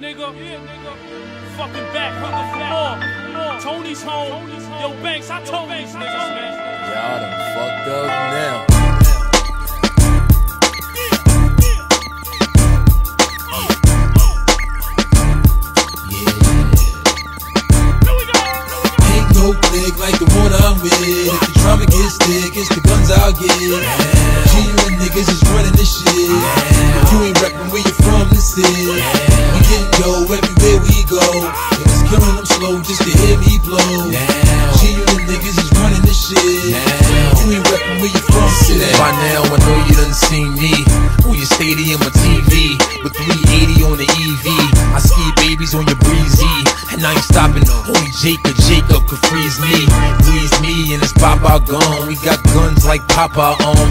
nigga. Yeah, nigga. Fucking back, hunger for more. more. Tony's home. Yo, Banks, I told these niggas, man. Y'all done fucked up now. Ain't no click like the one I'm with. If the drama gets thick, it's the guns I'll get. Genuine niggas is running this shit. If you ain't reppin' where you from, this is. I ain't. Only Jake or Jacob could freeze me. Freeze me and it's Papa gone. We got guns like Papa on.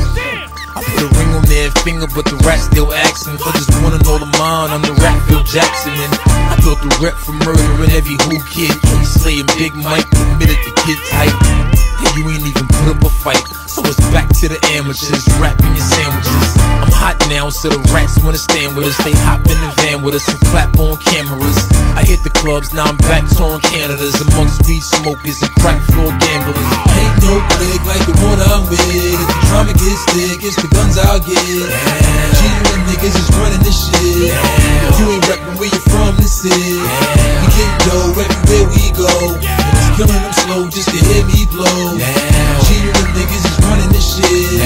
I put a ring on their finger, but the rat still asking. For this one and all of mine, I'm the rap Phil Jackson. And I built the rep for murdering every who kid. He's slaying Big Mike, committed the kid type. And you ain't even put up a fight. So it's back to the amateurs, rapping your sandwiches. Hot now, so the rats wanna stand with us. They hop in the van with us and clap on cameras. I hit the clubs, now I'm back touring Canada's amongst weed smokers and crack floor gamblers. Ain't no click like the one I'm with. If the drama gets thick, it's the guns I'll get. Genuine niggas is running this shit. You ain't reppin' where you from, this is. We get dough everywhere we go. And it's killing them slow just to hear me blow. Genuine niggas is running this shit.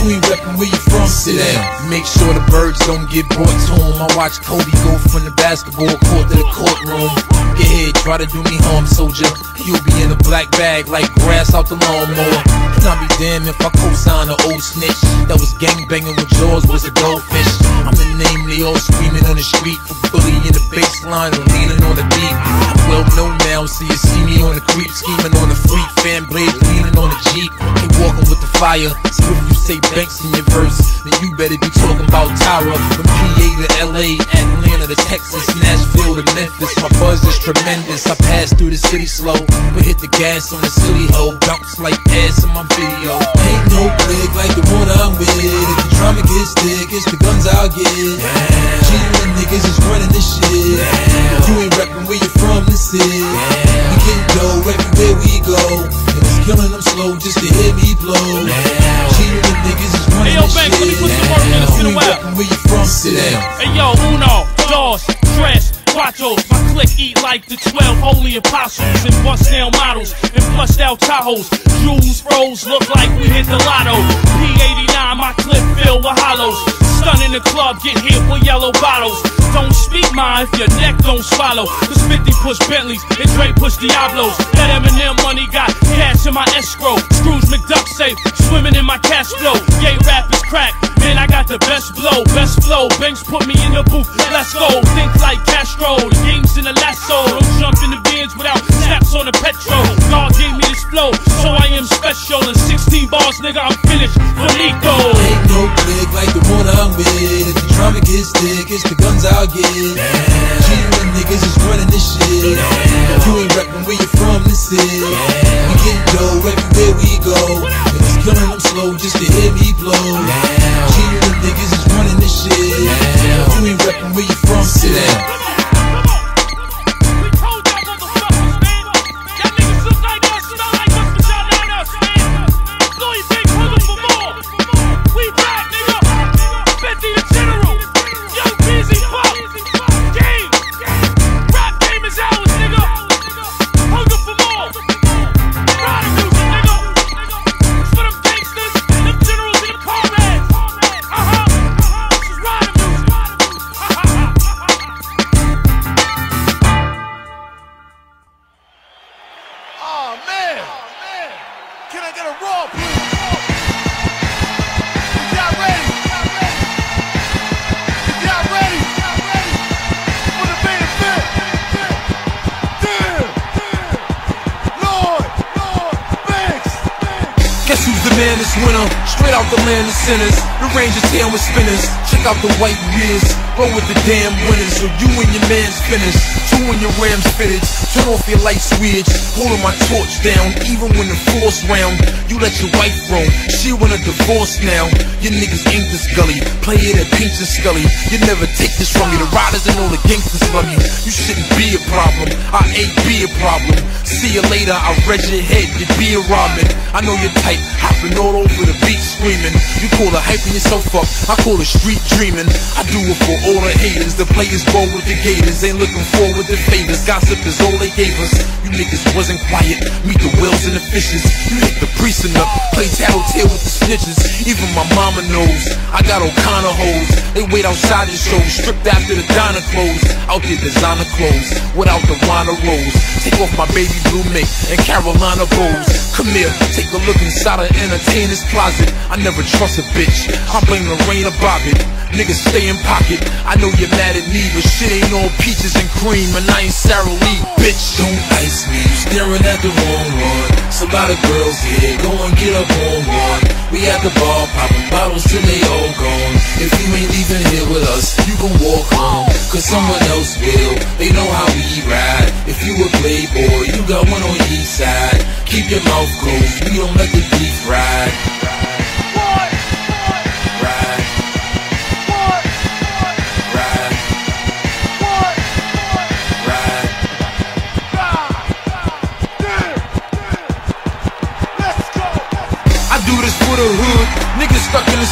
You ain't reppin' where you from, sit down. Make sure the birds don't get brought to him. I watch Kobe go from the basketball court to the courtroom. Get ahead, try to do me harm, soldier. You'll be in a black bag like grass out the lawnmower. And I'll be damned if I co-sign an old snitch. That was gangbanging with Jaws was a goldfish. I'm the name they all screaming on the street. For bully in the baseline or leaning on the beat. I'm well known now, so you see me on the creep, scheming on the free fan blade, leaning on the Jeep. Ain't walking with the fire. So if you say Banks in your verse, then you better be talking about Tyra. From PA to LA, Atlanta to Texas, Nashville to Memphis. My buzz is tremendous. I pass through the city slow, but hit the gas on the city hoe. Bounce like ass in my video. Ain't no click like the one I'm with. If the drama gets thick, it's the guns I'll get. Genuine niggas is running this shit. If you ain't where you from, this is. We get dough everywhere we go. And it's killing them slow just to hear me blow. Niggas is running Hey, yo, this Banks, let me put some work in. It's been a while. where you from, sit down. Hey yo, uno, dos, tres, cuatro. My clique eat like the 12 holy apostles and bust down models and bust out Tahoes. Jewels, froze, look like we hit the lotto. P89, my clip filled with hollows. Stun in the club, get hit with yellow bottles. Don't speak mine if your neck don't swallow. Cause 50 push Bentleys and Dre push Diablos. That Eminem money got cash in my escrow. Scrooge McDuck safe, swimming in my cash flow. Yay, rap is crack. Man, I got the best blow, best flow. Banks put me in the booth, let's go. Think like Castro, game's in the lasso. Don't jump in the without snaps on the petrol. God gave me this flow, so I am special. And 16 bars, nigga, I'm finished. Finito. Ain't no click like the one I'm with. If the drama gets thick, it's the guns I'll get. Genuine niggas is running this shit. You ain't reppin' where you from, this is. We get dough everywhere we go. And it's killing them slow just to hear me the white rears. Roll with the damn winners. So you and your man's finished. Turn off your light switch. Holding my torch down. Even when the force round. You let your wife roam. She want a divorce now. Your niggas ain't this gully. Play it at Pinch and Scully. You never take this from me. The riders and all the gangsters love you. You shouldn't be a problem. I ain't be a problem. See you later. I read your head. You be a Robin. I know your type. Hopping all over the beat screaming. You call it hyping yourself up. I call it street dreaming. I do it for all the haters. The players bowl with the gators. Ain't looking forward to favors. Gossip is all they gave us. You niggas wasn't quiet. Meet the whales and the fishes. You hit the precinct up. Play tattletale with the snitches. Even my mama knows. I got kind hoes. They wait outside the show. Stripped after the diner clothes. Out there designer clothes. Without the or rose. Take off my baby blue mink and Carolina bows. Come here. Take a look inside an entertainer's closet. I never trust a bitch. I blame Lorraine about it. Niggas stay in pocket. I know you're mad at me, but shit ain't all peaches and cream, and I ain't Sara Lee, bitch. Don't ice me, you staring at the wrong one. Lot girls here, go and get up on one. We at the bar, popping bottles till they all gone. If you ain't leaving here with us, you can walk home. Cause someone else will, they know how we ride. If you a playboy, you got one on each side. Keep your mouth closed, we don't let the beef ride.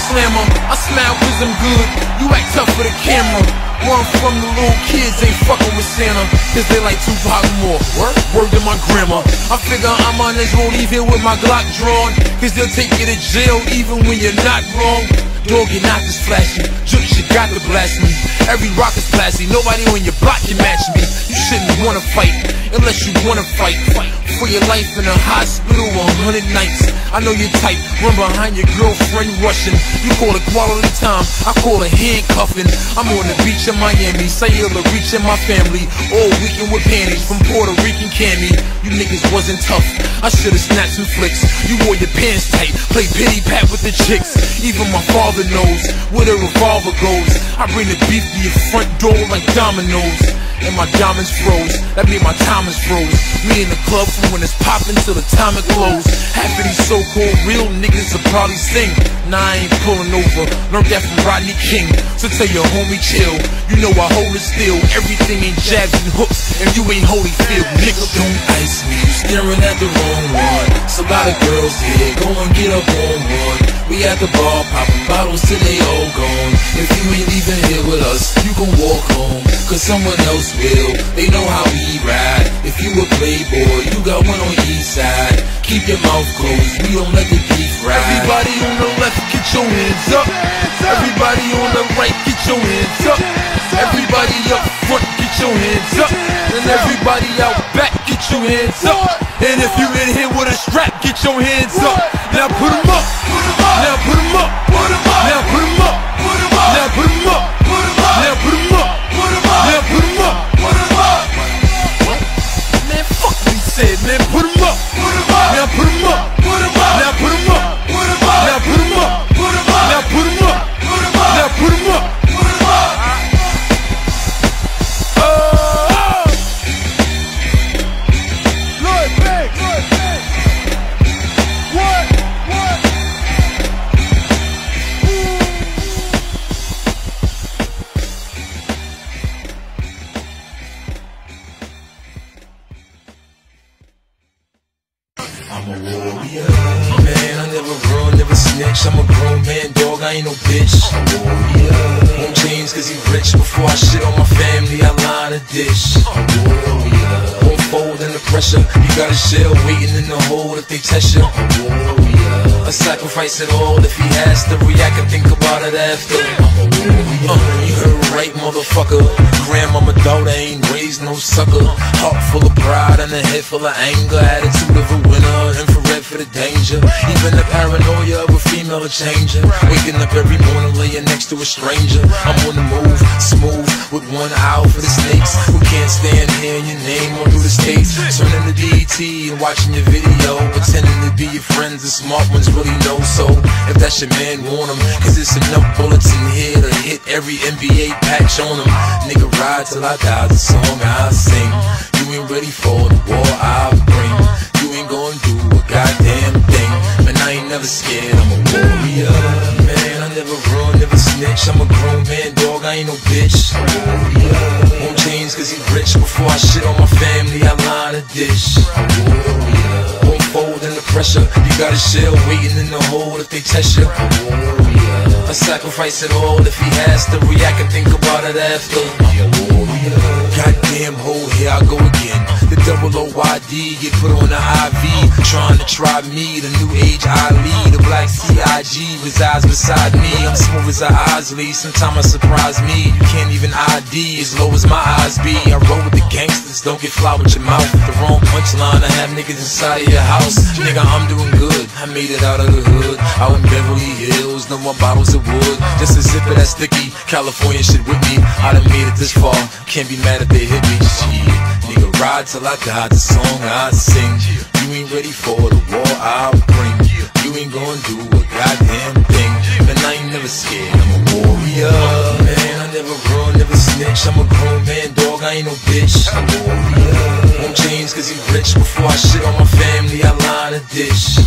Stuck in the slammer. I smile cause I'm good. You act tough for the camera. One from the little kids ain't fucking with Santa. Cause they like Tupac more. Word? Word to my grandma. I figure I'm on this road, leave here with my Glock drawn. Cause they'll take you to jail even when you're not wrong. Dog, you're not this flashy. Jukes, you got to blast me. Every rock is classy. Nobody on your block can match me. You shouldn't wanna fight unless you wanna fight. Fight for your life in a hospital a hundred nights. I know your type. Run behind your girlfriend rushing. You call it quality time. I call it handcuffing. I'm on the beach in Miami. Cellular reaching my family. All weekend with panties from Puerto Rican candy. You niggas wasn't tough. I should've snapped some flicks. You wore your pants tight. Play pity pat with the chicks. Even my father knows where the revolver goes. I bring the beef to your front door like dominoes. And my diamonds froze. That mean my time is froze. Me in the club from when it's poppin' till the time it close. Half of these so-called real niggas will probably sing. Nah, I ain't pulling over. Learned that from Rodney King. So tell your homie chill. You know I hold it still. Everything ain't jabs and hooks, and you ain't Holyfield, nigga. Don't ice me, you staring at the wrong one. Of girls here, go and get up on one. We at the bar, popping bottles till they all gone. If you ain't leaving here with us, you can walk home. Cause someone else will, they know how we ride. If you a playboy, you got one on each side. Keep your mouth closed, we don't let the beef ride. Everybody on the left, get your hands up. Everybody on the right, get your hands up. Everybody up front, get your hands up. And everybody out back, get your hands up. And if you in here with a strap, get your hands up. Now put 'em up. Now put 'em up. Now put 'em up. Now put 'em up. Got a shell waiting in the hole if they test you. A sacrifice it all if he has to react and think about it after. Uh, you heard right, motherfucker. Grandmama daughter ain't raised no sucker. Heart full of pride and a head full of anger. Attitude of a winner, infrared for the danger. Even the paranoia of a female a changer. Waking up every morning laying next to a stranger. I'm on the move, smooth, with one eye for the snakes. Who can't stand hearing your name on through the states. Turning the DT and watching your video. Pretending to be your friends, the smart ones really know. So if that's your man, want him. Cause it's enough bullets in here to hit every NBA patch on him. Nigga, ride till I die, the song I sing. You ain't ready for the war I bring. You ain't gonna do a goddamn thing. Man, I ain't never scared, I'm a warrior. Man, I never run, never snitch. I'm a grown man, dog, I ain't no bitch. Warrior. Won't change cause he rich. Before I shit on my family, I line a dish. A warrior. The pressure. You got a shell waiting in the hole if they test you. I sacrifice it all if he has to react and think about it after. Goddamn hole, here I go again. The double OYD get put on the IV. Trying to try me, the new age Ali. The black CIG resides beside me. I'm smooth as a Osley, sometimes I surprise me. You can't even ID as low as my eyes be. I roll with the gangsters, don't get fly with your mouth. The wrong punchline, I have niggas inside of your house. Nigga, I'm doing good. I made it out of the hood. Out in Beverly Hills, no more bottles of wood. Just a zip of that sticky. California shit with me. I done made it this far. Can't be mad if me. Shit. Nigga, ride till I die. The song I sing. You ain't ready for the war I'll bring. You ain't gonna do a goddamn thing. Man, I ain't never scared. I'm a warrior. Man, I never run, never snitch. I'm a grown man. I ain't no bitch. Won't change cause he rich. Before I shit on my family, I line a dish.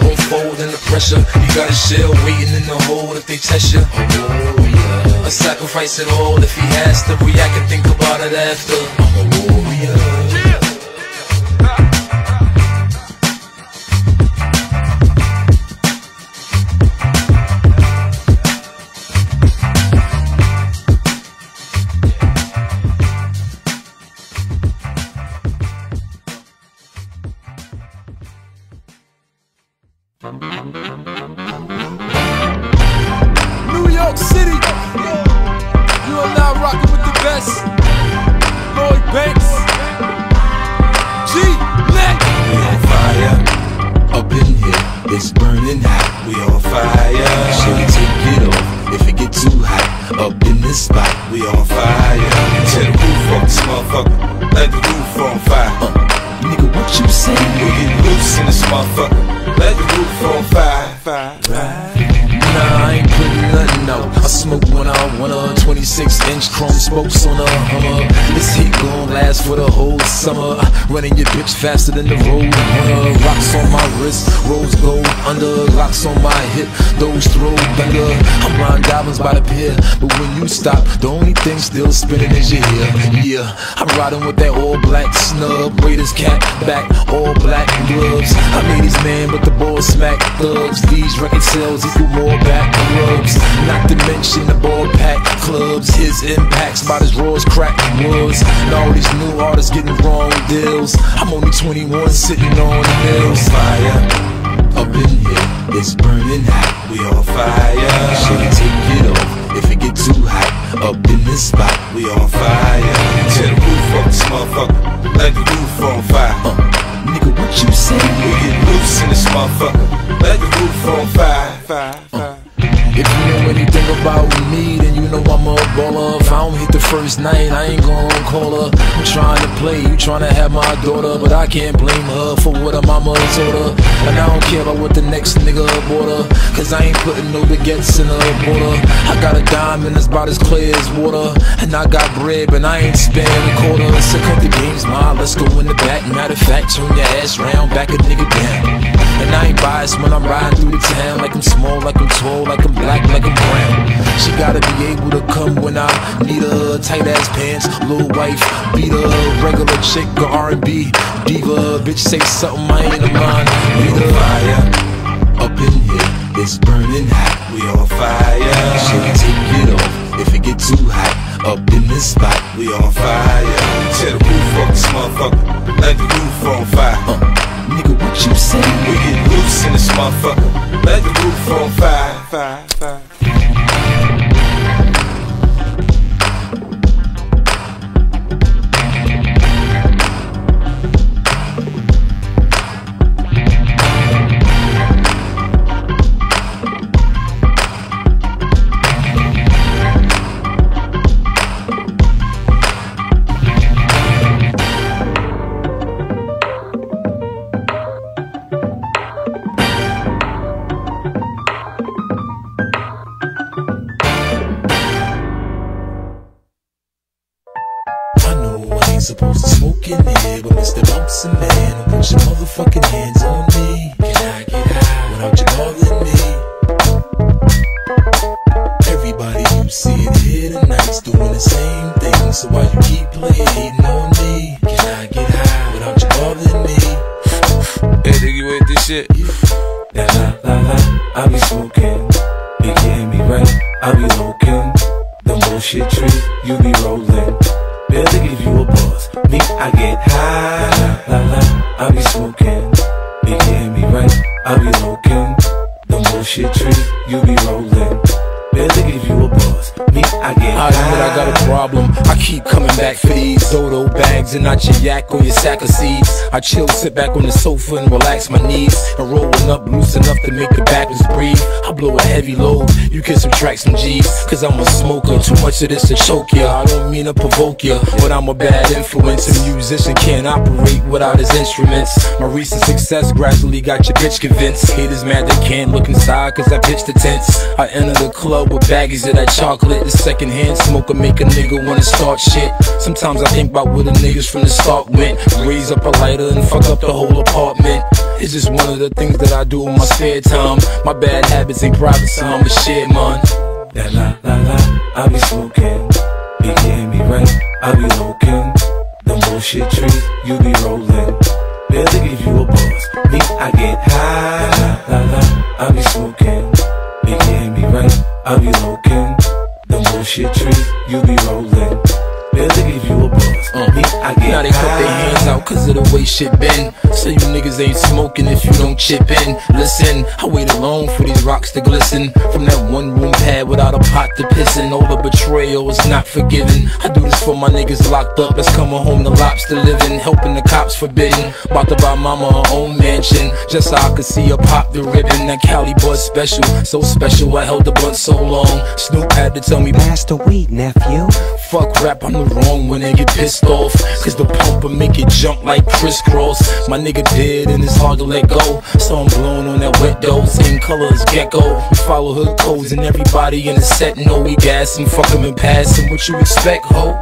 Won't fold the pressure. You got a shell waiting in the hole if they test you. I sacrifice it all if he has to react and think about it after. Faster than the road runner. Rocks on my wrist, rose gold under. Locks on my hip, those throw thunder. I'm riding diamonds by the pier, but when you stop, the only thing still spinning is your ear. Yeah, I'm riding with that all black snub. Raiders cap back, all black gloves. I made these man, but the ball smack thugs. These record sales equal more back rubs. Not to mention the ball pack clubs. His impacts by his as crack was. And all these new artists getting wrong deals. I'm only 21 sitting on the mills. Fire. Up in here, it's burning hot. We on fire. Should take it off if it get too hot? Up in this spot, We on fire. Tear the roof off this motherfucker. Let the roof on fire. uh, nigga, what you say? We get loose in this motherfucker. Let the roof on fire. fire. If you know anything about me, then you know I'm a baller. If I don't hit the first night, I ain't gon' call her. I'm trying to play, you trying to have my daughter, but I can't blame her for what her mama told her. And I don't care about what the next nigga bought her, cause I ain't putting no baguettes in her border. I got a diamond that's about as clear as water, and I got bread, but I ain't spending a quarter. So cut the games, ma, let's go in the back. Matter of fact, turn your ass round, back a nigga down. And I ain't biased when I'm riding through the town Like I'm small, like I'm tall, like I'm black, like I'm brown She gotta be able to come when I need her Tight ass pants, little wife, beat her Regular chick or R&B diva Bitch say something, I ain't a mind We reader fire. Up in here, it's burning hot We on fire. Should we take it off if it get too hot? Up in this spot, We on fire. Tear the roof off this motherfucker. Let the roof on fire. uh, nigga, what you say? We get loose in this motherfucker. Let the roof on fire. fire. Fucking. Chill, sit back on the sofa and relax my knees. And rolling up loose enough to make the backwards breathe. Blow a heavy load, you can subtract some G's. Cause I'm a smoker, too much of this to choke ya. I don't mean to provoke ya, but I'm a bad influence. A musician can't operate without his instruments. My recent success gradually got your bitch convinced. Haters mad they can't look inside cause I pitched the tents. I enter the club with baggies of that chocolate. The second hand smoker make a nigga wanna start shit. Sometimes I think about where the niggas from the start went. Raise up a lighter and fuck up the whole apartment. It's just one of the things that I do in my spare time. My bad habits ain't private, so I'ma share mine. That la la la, I be smoking. You hear me right? I be looking. The bullshit tree, you be rolling. Barely give you a buzz. Me, I get high. La la la, I be smoking. You hear me right? I be looking. The bullshit tree, you be cause of the way shit been. So you niggas ain't smoking if you don't chip in. Listen, I wait alone for these rocks to glisten. From that one room pad without a pot to piss in. All the betrayal is not forgiven. I do this for my niggas locked up that's coming home to lobster living. Helping the cops forbidden. About to buy mama her own mansion. Just so I could see her pop the ribbon. That Cali bud special. So special, I held the blunt so long. Snoop had to tell me, Master, weed, nephew. Fuck rap, I'm the wrong one and get pissed off. Cause the pumper make it jump like crisscross. My nigga dead and it's hard to let go. So I'm blowing on that wet dough, same color as gecko. Follow hood codes and everybody in the set know we gas and fuck 'em and pass 'em. What you expect, ho?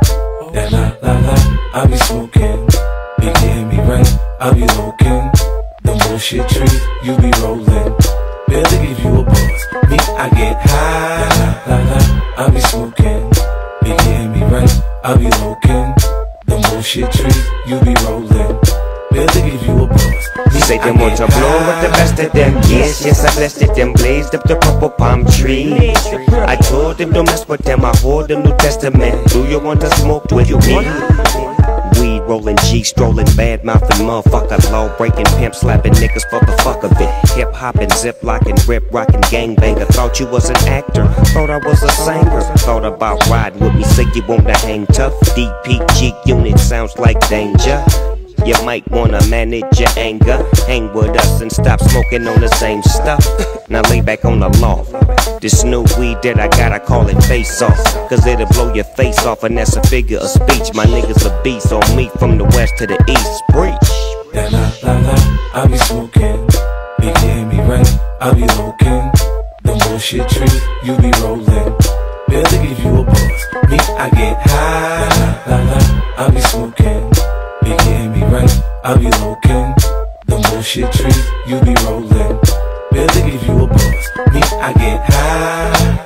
That la la la, I be smoking. You hear me right? I be looking. The bullshit tree, you be rolling. Barely give you a buzz. Me, I get high. La la la, I be smoking. I be looking. The bullshit tree, you be rolling. Barely give you a. Me, Say them want to blow with the best of them. Yes, yes, I blessed it. Them blazed up the purple palm tree. I told them don't mess with them. I hold the New Testament. Do you want to smoke with you me? Rolling, G strolling, bad mouthing motherfucker, law breaking, pimp slapping niggas for the fuck of it. Hip hopping, zip locking, rip rocking, gangbanger. Thought you was an actor, thought I was a singer. Thought about riding with me, say you wanna hang tough. DPG unit sounds like danger. You might wanna manage your anger. Hang with us and stop smoking on the same stuff. Now lay back on the loft. This new weed that I got, I call it face off. Cause it'll blow your face off, and that's a figure of speech. My niggas a beast on me from the west to the east. Breach. La la la, I be smoking. You hear me right? I be looking. The bullshit tree, you be rolling. Barely give you a buzz. Me, I get high. La la, I be smoking. Hear? I be looking. The bullshit tree, you be rolling. Barely give you a buzz. Me, I get high.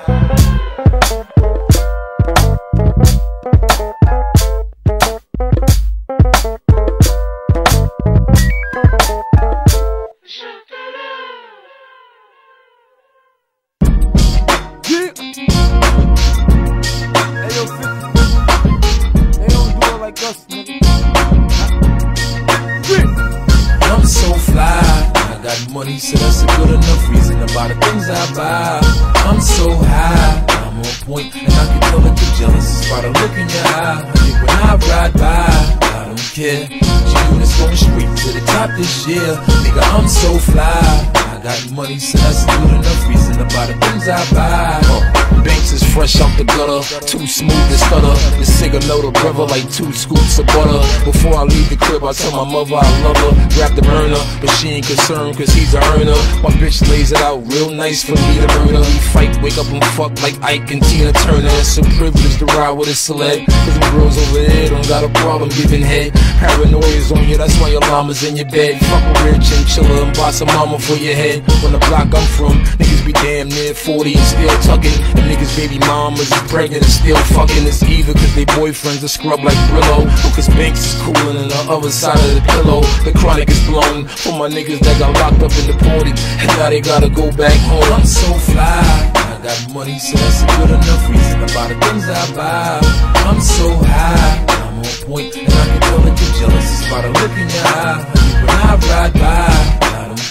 Like two scoops of butter. Before I leave the crib, I tell my mother I love her. Grab the burner, but she ain't concerned cause he's a earner. My bitch lays it out real nice for me to murder. We fight, wake up and fuck like Ike and Tina Turner. It's a privilege to ride with a celeb. Cause them girls over there don't got a problem giving head. Paranoia is on you, that's why your llama's in your bed. Fuck a rich and chiller and boss a mama for your head. On the block I'm from, be damn near 40 and still tucking. And niggas' baby mamas is pregnant and still fucking. It's either cause they boyfriends are scrub like Brillo, or cause Banks is coolin' on the other side of the pillow. The chronic is blown for my niggas that got locked up and deported. And now they gotta go back home. I'm so fly. I got money, so that's a good enough reason about the things I buy. I'm so high, I'm on point, and I can tell that you're jealous. It's by the look in your eye. When I ride by,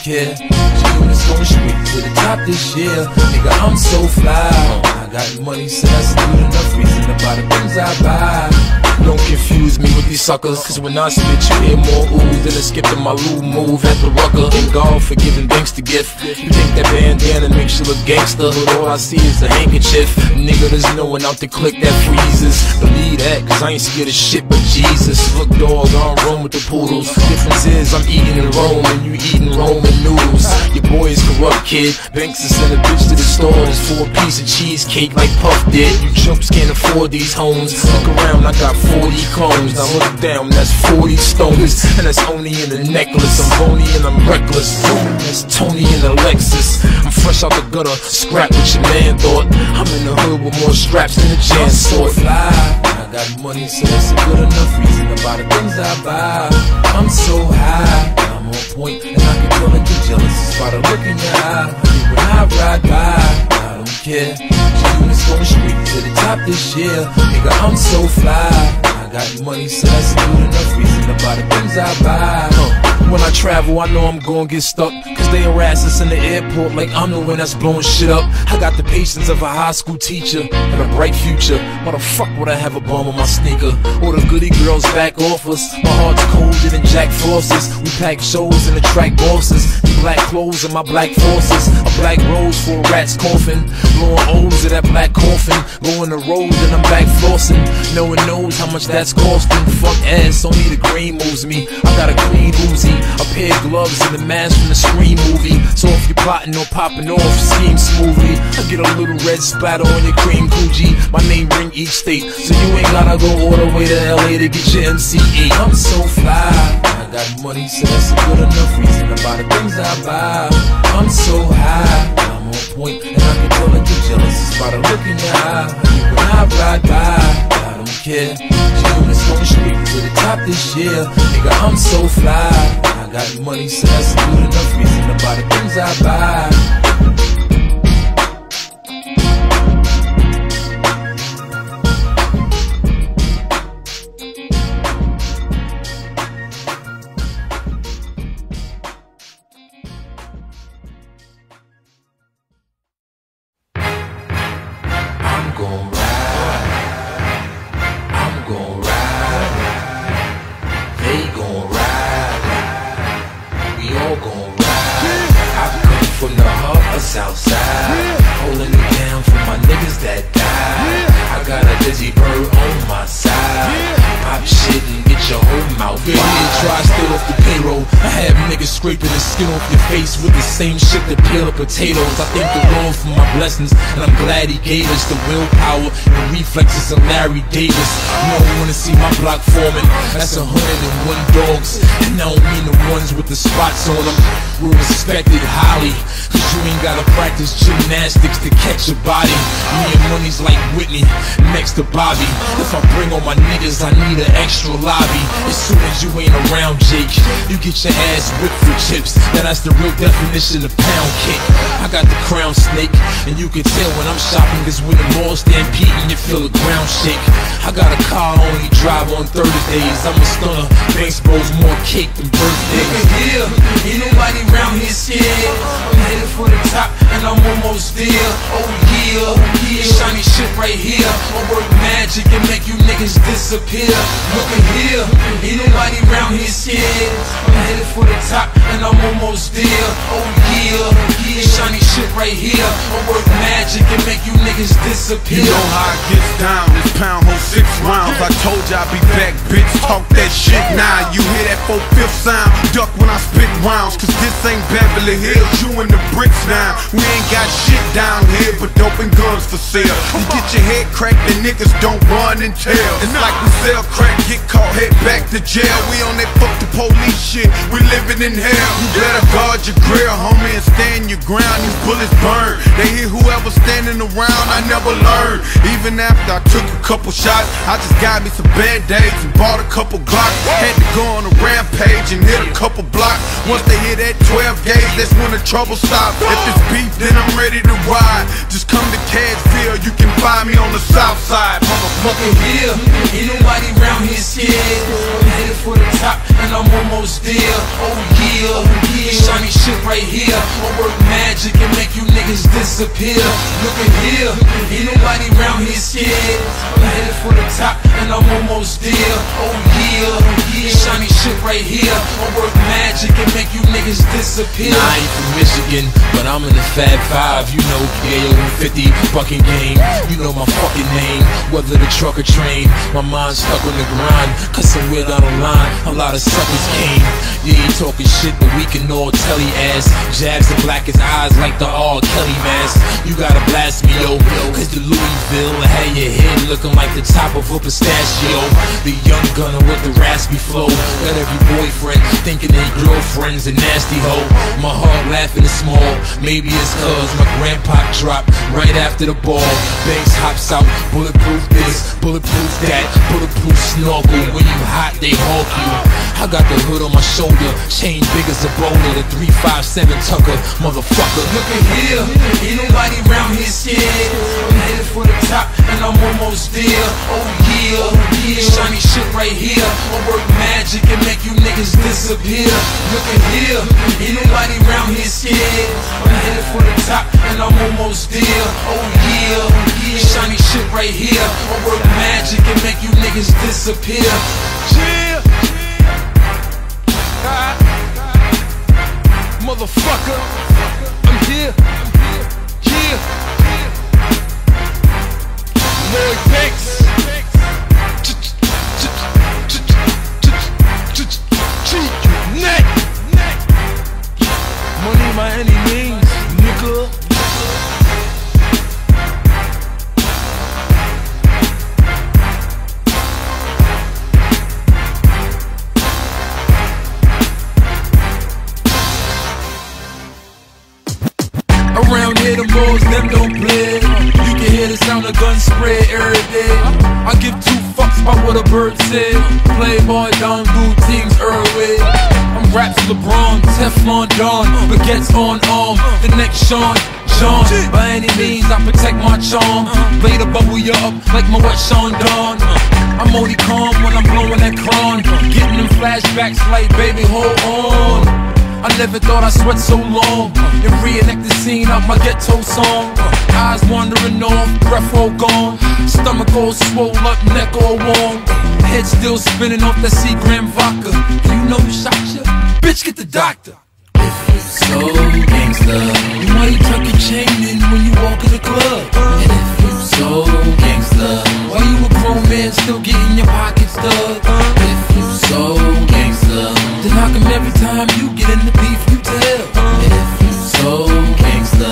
care. G-Unit's going straight to the top this year. Nigga, I'm so fly. I got money, so that's good enough reason about the things I buy. Don't confuse me with these suckers, cause when I spit you hear more ooh than a skip to my Lou move at the rucker. Thank God for giving thanks to gift. You think that bandana makes you look gangster, but all I see is a handkerchief. Nigga, there's no one out to click that freezes. Believe that, cause I ain't scared of shit but Jesus. Look, dog, I don't roam with the poodles. Difference is I'm eating in Rome and you eating Roman noodles. Your boy is corrupt, kid. Banks send a bitch to the stores for a piece of cheesecake like Puff did. You chumps can't afford these homes. Look around, I got 40 clones. Now look down, that's 40 stones. And that's only in the necklace. I'm bony and I'm reckless. That's Tony in the Lexus. I'm fresh out the gutter, scrap what your man thought. I'm in the hood with more straps than a jam sword. fly. I got money, so that's a good enough reason about the things I buy. I'm so high, I'm on point, and I can tell that you're jealous. It's by the look in your eye. When I ride by, I don't care. Going straight to the top this year. Nigga, I'm so fly. I got money, so that's good enough reason about the things I buy. Uh, When I travel, I know I'm gonna get stuck. Cause they harass us in the airport like I'm the one that's blowing shit up. I got the patience of a high school teacher and a bright future. Why the fuck would I have a bomb on my sneaker? Or the goody girls back off us. My heart's colder than Jack Frost's. We pack shows and attract bosses. Black clothes and my black forces. A black rose for a rat's coffin. Blowing O's of that black coffin. Going the road and I'm back flossing. No one knows how much that's costing. Fuck ass, only the green moves me. I got a clean Uzi, a pair of gloves, and a mask from the screen movie. So if you're plotting or popping off, scheme smoothly. I get a little red splatter on your cream Gucci. My name ring each state, so you ain't gotta go all the way to LA to get your MCE. I'm so fly. I got money, so that's a good enough reason about the things I buy. I'm so high, I'm on point, and I can tell that you're jealous. It's by the look in your eye. When I ride by, I don't care. G-Unit's straight to the top this year. Nigga, I'm so fly. I got money, so that's good enough reason about the things I buy. Potatoes. I thank the Lord for my blessings, and I'm glad He gave us the willpower and reflexes of Larry Davis. You don't wanna see my block forming. That's a hundred and one dogs, and I don't mean the ones with the spots on them. We're respected highly, cause you ain't gotta practice gymnastics to catch a body. Me and money's like Whitney next to Bobby. If I bring all my niggas, I need an extra lobby. As soon as you ain't around, Jake, you get your ass whipped for chips. That's the real definition of pound cake. I got the crown snake, and you can tell when I'm shopping, cause when the mall stampeding, you feel the ground shake. I got a car only drive on Thursdays. I'm a stunner. Banks bros more cake than birthdays. here. Ain't nobody around here scared. I'm headed for the top and I'm almost there. Oh yeah, oh yeah. Shiny shit right here. I work magic and make you niggas disappear. Look here. Ain't nobody around here scared. I'm headed for the top and I'm almost there. Oh yeah, oh yeah. Shiny shit right here. I work magic and make you niggas disappear. You know how it gets down, this pound hold six rounds. I told you I'd be back, bitch. Talk that shit now. You hear that four fifth sound? Duck when I spit rounds, cause this ain't Beverly Hills. You in the bricks now. We ain't got shit down here, but dope and guns for sale. You get your head cracked, and niggas don't run and tell. It's like we sell crack, get caught, head back to jail. We on that fuck the police shit. We living in hell. You better guard your grill, homie, and stand your ground. These bullets burn. They hit whoever standing around, I never learned. Even after I took a couple shots, I just got me some band-aids and bought a couple Glocks. Had to go on a rampage and hit a couple blocks. Once they hit that 12 gauge, that's when the trouble stops. If it's beef, then I'm ready to ride. Just come to Cadsville, you can find me on the south side, motherfucker. here. Ain't nobody around here scared. I'm headed for the top and I'm almost there. Oh yeah, oh yeah. Shiny shit right here. I work magic and make you niggas disappear. Look at here. Ain't nobody around here scared. I'm headed for the top and I'm almost there. Oh yeah, oh yeah. Shiny shit right here. I work magic and make you niggas disappear. Nah, I ain't from Michigan, but I'm in the Fab Five. You know, PAO 50, fucking game. You know my fucking name, whether the truck or train. My mind's stuck on the grind, cause somewhere down line, a lot of suckers came. You ain't talking shit, but we can all tell he ass. Jabs the blackest eyes like the R. Kelly mask. You gotta blast me, yo, cause the Louisville had your head looking like the top of a pistachio. The young gunner with the raspy flow. Got every boyfriend thinking their girlfriend's a nasty hoe. My heart laughing is small. Maybe it's cause my grandpa dropped right after the ball. Banks hops out, bulletproof this, bulletproof that, bulletproof snorkel. When you hot, they hawk you. I got the hood on my shoulder, chain big as a boulder. The 357 Tucker, motherfucker. Look at here, ain't nobody around here scared. I'm headed for the top and I'm almost there. Oh yeah, oh yeah. Shiny shit right here. I work magic and make you niggas disappear. Look at here, ain't nobody around here scared. I'm headed for the top and I'm almost there. Oh yeah, oh yeah. Shiny shit right here. I work magic and make you niggas disappear. Yeah. Motherfucker, I'm here. Yeah. Lloyd Banks. Neck. Money by any the sound of gun spray every day. I give two fucks about what a bird said. Playboy don't do things way. I'm raps LeBron, Teflon Don, baguettes on arm. The next Sean. John, by any means, I protect my charm. Play the bubble you up like my wet Sean Dawn. I'm only calm when I'm blowing that cron. Getting them flashbacks like, baby, hold on. I never thought I'd sweat so long and reenact the scene of my ghetto song. Eyes wandering off, breath all gone. Stomach all swole up, neck all warm. Head still spinning off that Seagram vodka. You know who shot ya? Bitch, get the doctor. If you're so gangsta, why you tuck your chain in when you walk in the club? And if you're so gangsta, why you a grown man still getting your pockets dug? How every time you get in the beef you tell? If you so gangsta,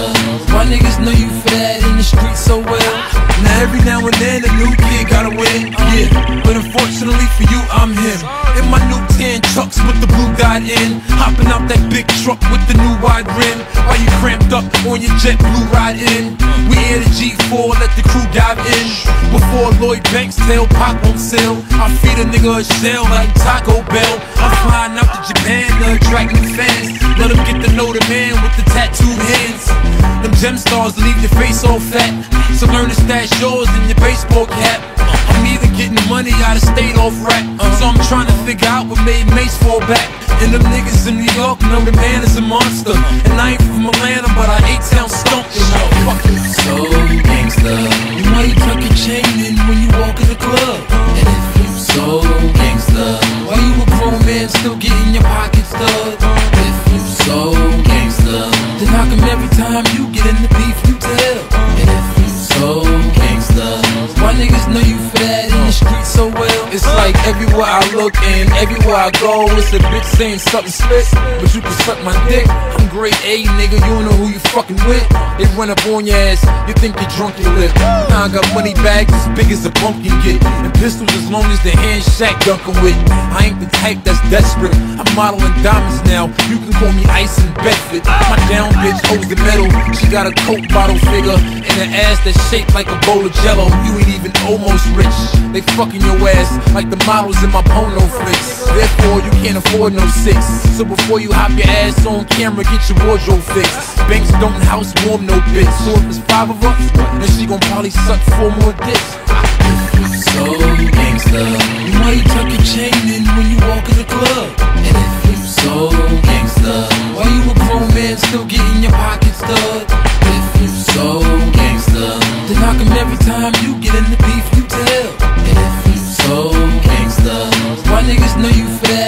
why niggas know you that in the street so well? Now every now and then a new kid gotta win, yeah. But unfortunately for you, I'm him. In my new blue in, hopping out that big truck with the new wide rim. While you cramped up on your JetBlue ride in, we air the G4, let the crew dive in. Before Lloyd Banks tail pop on sale, I feed a nigga a shell like Taco Bell. I'm flying out to Japan to attract new fans. Let them get to know the man with the tattooed hands. Them gem stars leave your face all fat. So learn to stash yours in your baseball cap. I'm either getting money out of state off rap. So I'm trying to figure out what made Mace fall back. And them niggas in New York know the man is a monster. And I ain't from Atlanta, but I A-Town stomping. Motherfucker. So you gangsta. Why you tuck your chain in when you walk in the club? And if you so gangsta, why you a grown man still getting your pockets dug? If you so gangsta, then how come every time you get in the beef you tell? And if you so gangsta, why niggas know you that in the street so well? It's like everywhere I look and everywhere I go, it's a bitch saying something slick, but you can suck my dick. I'm grade A, nigga, you don't know who you fucking with. They run up on your ass, you think you're drunk, you lip. Now I got money bags as big as a pumpkin get. And pistols as long as the hand Shaq dunking with. I ain't the type that's desperate. I'm modeling diamonds now. You can call me Ice and Bedford. My down bitch holds the metal. She got a coke bottle figure and an ass that's shaped like a bowl of jello. You ain't even almost rich. They fucking your ass like the models in my porno flicks. Therefore, you can't afford no six. So before you hop your ass on camera, get your wardrobe fixed. Banks don't house warm no bitch. So if it's five of us, then she gon' probably suck four more dicks. So gangsta, Why you tuck your chain in when you walk in the club? and if you so gangsta, Why you a grown man still getting your pockets dug? if you so gangsta, Then how come every time you get in the beef you tell? and if you so gangsta, niggas know you for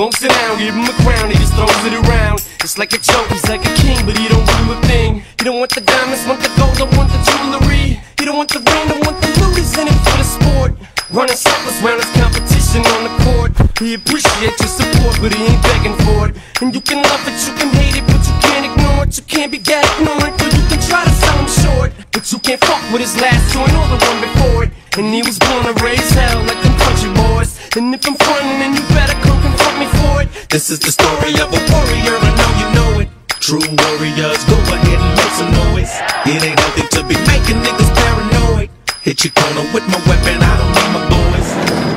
won't sit down, give him a crown, he just throws it around. It's like a joke, he's like a king, but he don't do a thing. He don't want the diamonds, want the gold, don't want the jewelry. He don't want the ring, don't want the loot, he's in it for the sport. Running circles round his competition on the court. He appreciates your support, but he ain't begging for it. And you can love it, you can hate it, but you can't ignore it. You can't be that ignorant, but you can try to sell him short. But you can't fuck with his last joint or the one before it. And he was born to raise hell like them country boys. And if I'm frontin', then you better come confront me for it. This is the story of a warrior, I know you know it. True warriors, go ahead and make some noise. It ain't healthy to be making niggas paranoid. Hit your corner with my weapon, I don't need my boys.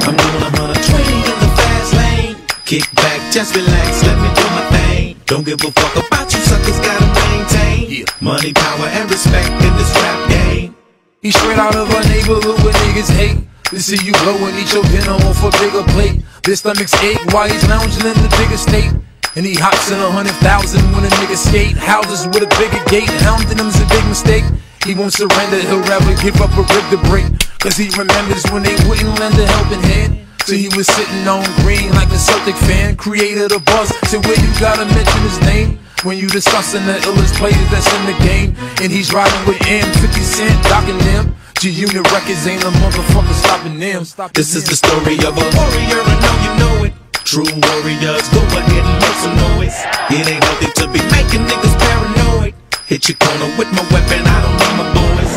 I'm doing a 120 in the fast lane. Kick back, just relax, let me do my thing. Don't give a fuck about you suckers, gotta maintain. Money, power, and respect in this rap game. He straight out of a neighborhood where niggas hate. They see you blow and eat your dinner off a bigger plate. This stomachs ache while he's lounging in the bigger state. And he hops in a hundred thousand when a nigga skate. Houses with a bigger gate. Hounding him's a big mistake. He won't surrender, he'll rather give up a rib to break. Cause he remembers when they wouldn't lend a helping hand. So he was sitting on green like a Celtic fan. Created a buzz, to where you gotta mention his name. When you discussing the illest players that's in the game. And he's riding with M, 50 Cent, docking them. G-Unit Records ain't a motherfucker stopping them. This is the story of a warrior, I know you know it. True warriors, go ahead and make some noise. It ain't healthy to be making niggas paranoid. Hit your corner with my weapon, I don't need my boys.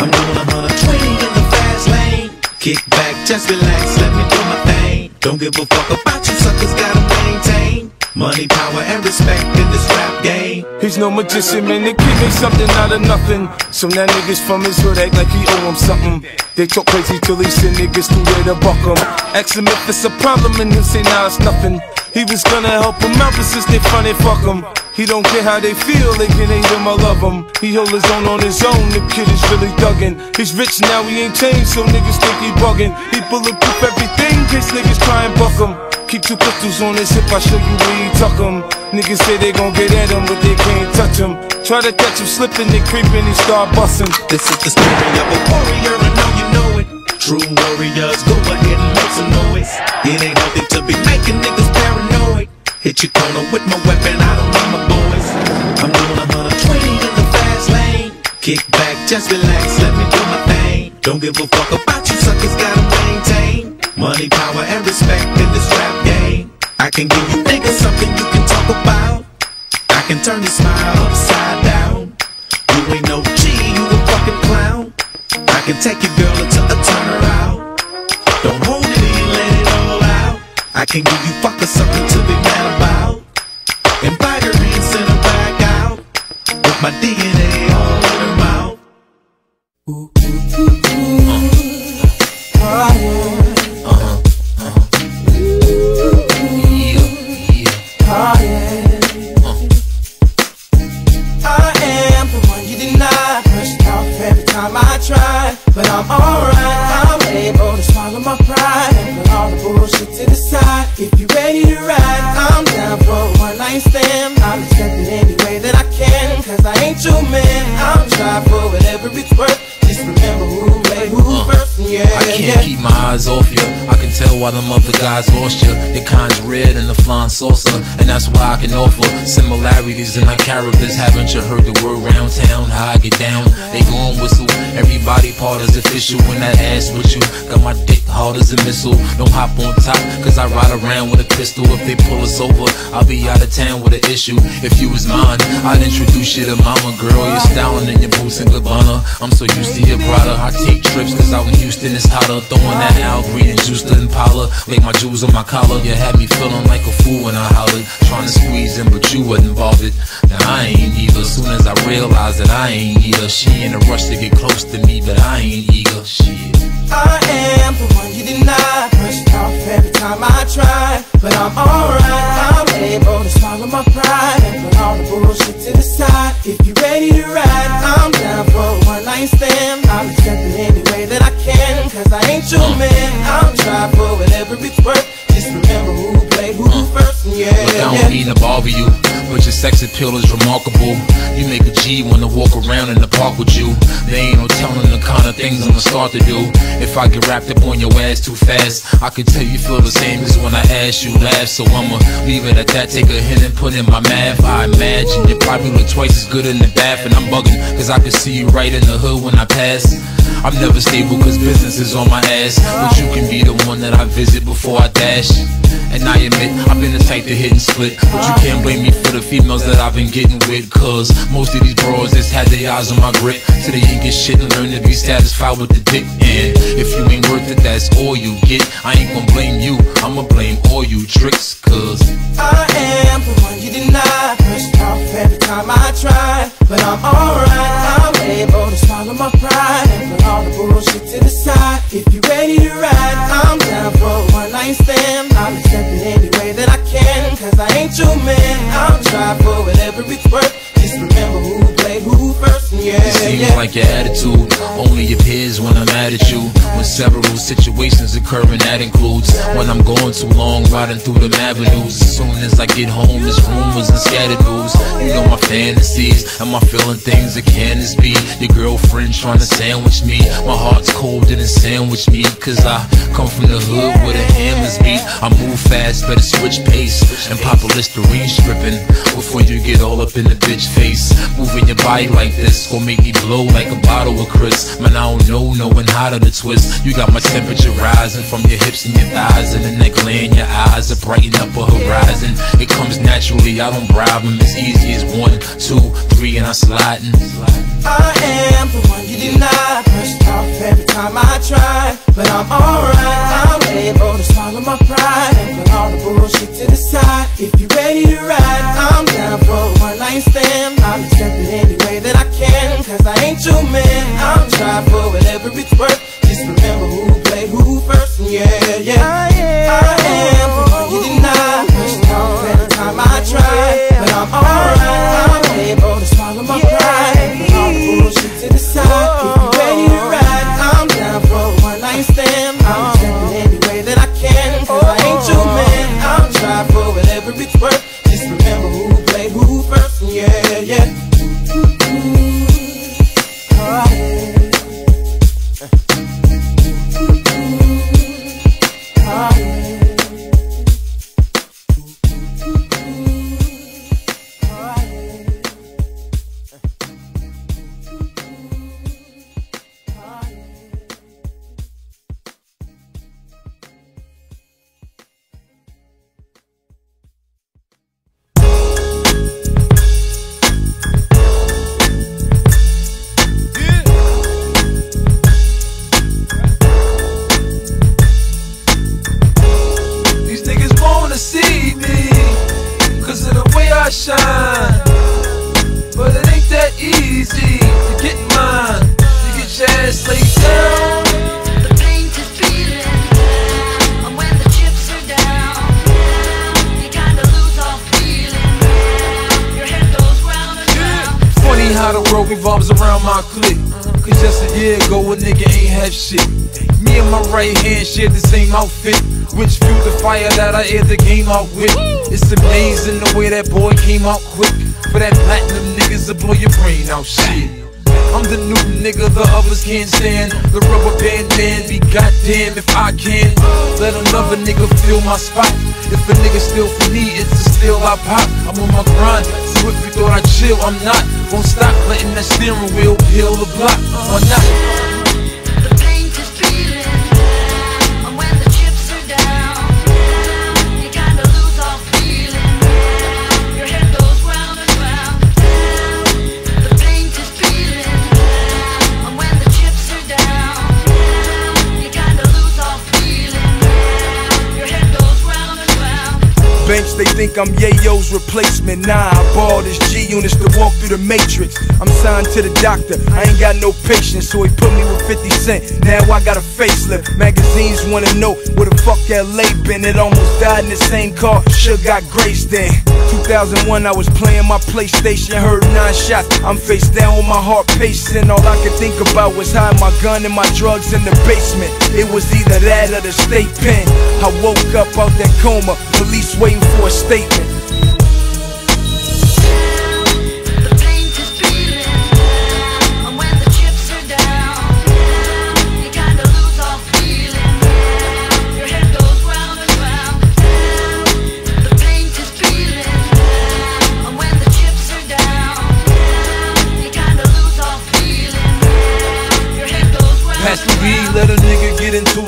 I'm doing a 120 in the fast lane. Kick back, just relax, let me do my thing. Don't give a fuck about you suckers, gotta maintain. Money, power, and respect in this rap game. He's no magician, man. The kid made something out of nothing. So now niggas from his hood act like he owe him something. They talk crazy till he send niggas through there to buck him. Ask him if it's a problem, and he'll say, nah, it's nothing. He was gonna help him out, but since they funny, fuck him. He don't care how they feel, they can hate him or love him. He hold his own on his own, the kid is really thuggin'. He's rich now, he ain't changed, so niggas think he buggin'. He bulletproof everything, case niggas try and buck him. Keep two pistols on his hip, I show you where he tuck. Niggas say they gon' get at him, but they can't touch him. Try to catch him slipping, they creeping, he start bustin'. This is the story of a warrior, I know you know it. True warriors, go ahead and make some noise. It ain't healthy to be making niggas paranoid. Hit your corner with my weapon, I don't need my boys. I'm doing a 120 in the fast lane. Kick back, just relax, let me do my thing. Don't give a fuck about you suckers, gotta maintain. Money, power, and respect in this rap game. I can give you niggas something you can talk about. I can turn your smile upside down. You ain't no G, you a fucking clown. I can take your girl into a turnaround. Don't hold it in, let it all out. I can give you fuckers something to be mad about. Invite her in, send her back out. With my DNA all in her mouth. tried, but I'm alright. I'm able to swallow my pride and put all the bullshit to the side. If you're ready to ride, I'm down for a one night stand. I'm accepting any way that I can, cause I ain't too. man. Why them other guys lost you. Your kind's red and the flying salsa, and that's why I can offer similarities in our characters. Haven't you heard the word round town? How I get down? They gon' whistle. Everybody part is official when that ass with you. Got my dick hard as a missile. Don't hop on top, cause I ride around with a pistol. If they pull us over, I'll be out of town with an issue. If you was mine, I'd introduce you to mama, girl. You're styling in your boots and Gabbana. I'm so used to your Prada. I take trips cause out in Houston it's hotter. Throwing that Al Green and juice to. Make my jewels on my collar. You had me feeling like a fool when I hollered. Trying to squeeze in, but you wasn't bothered. Now I ain't either. Soon as I realized that I ain't either. She in a rush to get close to me, but I ain't eager. Shit. I am the one you deny. Pushed off every time I try, but I'm alright. I'm able to swallow my pride and put all the bullshit to the side. If you're ready to ride, I'm down for a one night stand. I'll accept it cause I ain't your man. I'll try for whatever it's worth. Just remember who played who first, yeah, Look, I don't mean to bother you, but your sex appeal is remarkable. You make a G wanna walk around in the park with you. There ain't no telling the kind of things I'ma start to do. If I get wrapped up on your ass too fast, I can tell you feel the same as when I asked you laugh. So I'ma leave it at that, take a hint and put in my math. I imagine you probably look twice as good in the bath, and I'm bugging, cause I can see you right in the hood when I pass. I'm never stable cause business is on my ass. But you can be the one that I visit before I dash. And I admit, I've been the to hit and split. But you can't blame me for the females that I've been getting with. Cause most of these bros just had their eyes on my grip. So they ain't get shit and learn to be satisfied with the dick. And if you ain't worth it, that's all you get. I ain't gonna blame you, I'ma blame all you tricks. Cause I am the one you deny. Pushed off every time I try, but I'm alright. I'm able to swallow my pride and put all the bullshit to the side. If you ready to ride, I'm down for one night stand. I'll accept it any I ain't your man. I'll try for whatever it's worth. Yeah, It seems yeah. like your attitude only appears when I'm mad at you. When several situations occur, and that includes when I'm going too long riding through them avenues. As soon as I get home, it's rumors and scattered news. You know my fantasies, am I feeling things that can this be? Your girlfriend trying to sandwich me. My heart's cold and it sandwich me. Cause I come from the hood where the hammers beat. I move fast, better switch pace. And pop a Listerine stripping before you get all up in the bitch face. Moving your body like this gon' make me blow like a bottle of Chris. Man, I don't know, knowing how to twist. You got my temperature rising from your hips and your thighs and the neckline. Your eyes are brighten up a horizon. It comes naturally, I don't bribe them. As easy as one, two, three, and I sliding. I am the one you deny. Pushed off every time I try, but I'm alright. I'm able to swallow my pride and put all the bullshit to the side. If you're ready to ride, I'm down for one stand. I'll accept it any way that I can, cause I ain't your man. I'll try for whatever it's worth. Just remember who played who first, yeah, oh, yeah. I am the one you deny. Pushed off every time I try, but I'm alright. I'm able to out with. It's amazing the way that boy came out quick. For that platinum niggas to blow your brain out, shit. I'm the new nigga the others can't stand. The rubber band man be goddamn if I can. Let another nigga fill my spot. If a nigga steal for me, it's a I pop. I'm on my grind, so if you thought I'd chill, I'm not. Won't stop letting that steering wheel peel the block or not. Think I'm Yayo's replacement. Nah, I ball this G units to walk through the matrix. I'm signed to the doctor, I ain't got no patience, so he put me with 50 Cent. Now I got a facelift. Magazines wanna know where the fuck LA been. It almost died in the same car, sure got graced in. 2001, I was playing my PlayStation, heard nine shots. I'm face down with my heart pacing. All I could think about was hiding my gun and my drugs in the basement. It was either that or the state pen. I woke up out that coma, police waiting for a statement.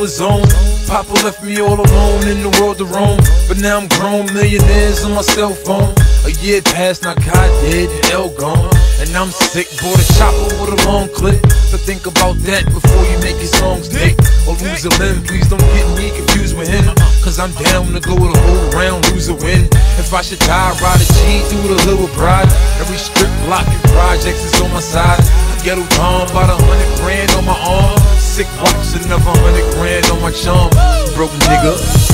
His zone. Papa left me all alone in the world to roam. But now I'm grown, millionaires on my cell phone. A year passed, now God dead, L gone. And I'm sick, bought a chopper with a long clip. So think about that before you make your songs dick. Or lose a limb, please don't get me confused with him. Cause I'm down to go the whole round, lose or win. If I should die, ride a G through the little bride. Every strip block and projects is on my side. Ghetto Tom, about a hundred grand on my arm. Sick watch, another hundred grand on my charm. Broke nigga.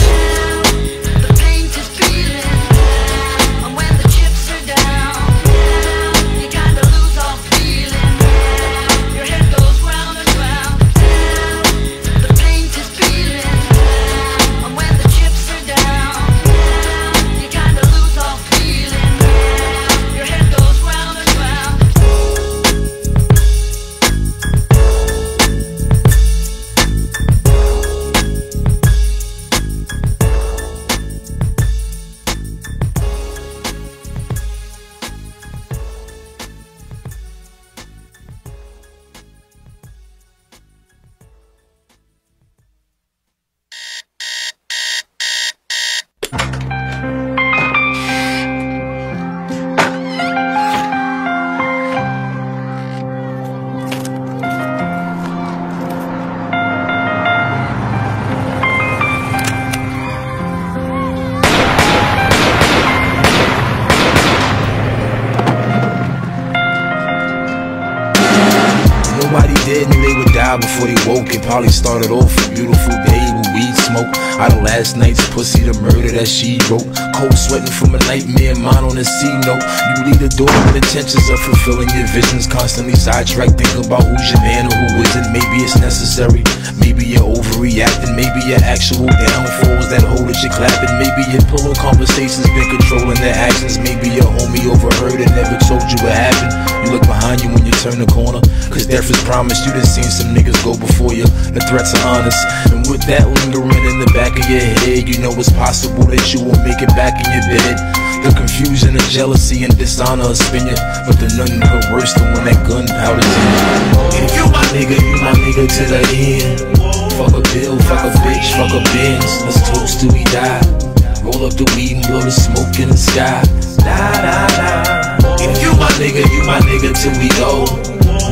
Intentions of fulfilling your visions. Constantly sidetracked, think about who's your man or who isn't. Maybe it's necessary. Maybe you're overreacting. Maybe your actual downfalls that hold that you're clapping. Maybe your pillow conversations been controlling their actions. Maybe your homie overheard and never told you what happened. You look behind you when you turn the corner. Cause death is promised. You done seen some niggas go before you. The threats are honest. And with that lingering in the back of your head, you know it's possible that you won't make it back in your bed. The confusion and jealousy and dishonor will spin you. But the nothing but worse than when that gunpowder's in. If you my nigga, you my nigga to the end. Fuck a bill, fuck a bitch, fuck a Benz. Let's toast till we die. Roll up the weed and blow the smoke in the sky. Nah, nah, nah. If you my nigga, you my nigga till we go.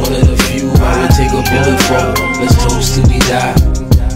One of the few I would take a bullet for. Let's toast till we die.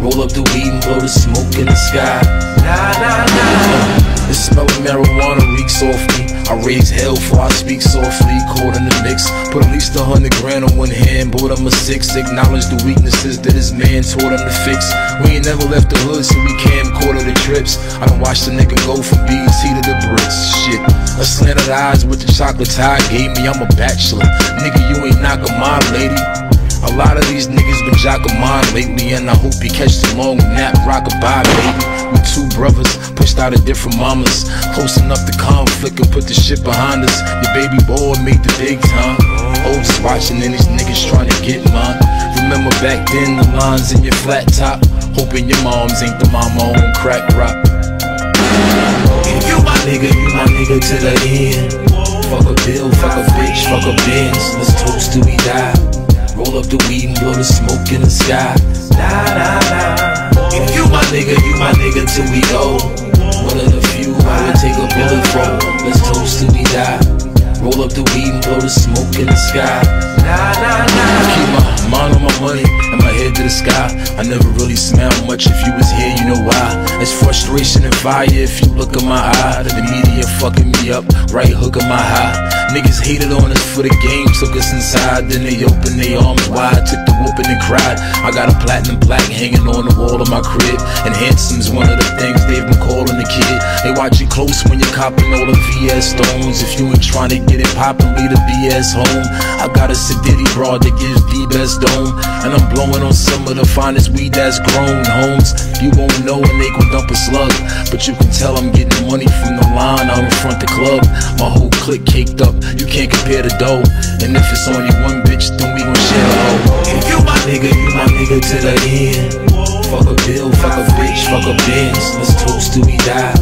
Roll up the weed and blow the smoke in the sky. Nah, nah, nah. The smell of marijuana reeks off me. I raise hell for I speak softly, caught in the mix. Put at least a hundred grand on one hand, bought him a six. Acknowledge the weaknesses that his man taught him to fix. We ain't never left the hood, so we camcorder the trips. I done watched the nigga go from BT to the bricks. Shit, a slanted eyes with the chocolate tie gave me. I'm a bachelor, nigga. You ain't knocking my lady. A lot of these niggas been jockin' mine lately, and I hope you catch the long nap, rockabye, baby. We two brothers, pushed out of different mamas, closing up the conflict and put the shit behind us. Your baby boy made the big time. Old watching and these niggas trying to get mine. Remember back then, the lines in your flat top, hoping your moms ain't the mama on crack rock. You my nigga, you my nigga to the end. Fuck a bill, fuck a bitch, fuck a Benz. Let's toast till we die. Roll up the weed and blow the smoke in the sky. Nah, nah, nah. If you my nigga, you my nigga till we go. One of the few I would take a bullet from. Let's toast till we die. Roll up the weed and blow the smoke in the sky. Nah, nah, nah. Keep my mind on my money head to the sky. I never really smile much. If you was here, you know why. It's frustration and fire if you look in my eye. The media fucking me up, right hook of my high. Niggas hated on us for the game, took us inside. Then they opened their arms wide, took the whooping and cried. I got a platinum plaque hanging on the wall of my crib. And handsome's one of the things they've been calling the kid. They watch close when you're copping all the VS stones. If you ain't trying to get it poppin', leave the BS home. I got a Sedity broad that gives the best dome. And I'm blowing on some of the finest weed that's grown. Homes, you won't know when they gon' dump a slug. But you can tell I'm getting money from the line out in front the club. My whole clique caked up, you can't compare the dough. And if it's only one bitch, then we gon' share the hoe. If you my nigga, you my nigga to the end. Fuck a bill, fuck a bitch, fuck a Benz. Let's toast till we die.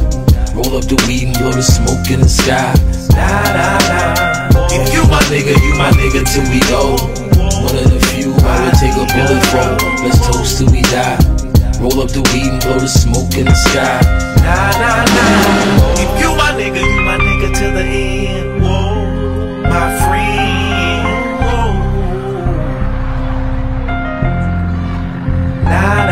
Roll up the weed and blow the smoke in the sky. Nah, nah, nah. If you my nigga, you my nigga till we go. One of the I would take a bullet from. Let's toast till we die. Roll up the weed and blow the smoke in the sky. Nah, nah, nah. If you my nigga, you my nigga till the end. Whoa, my friend. Whoa. Nah.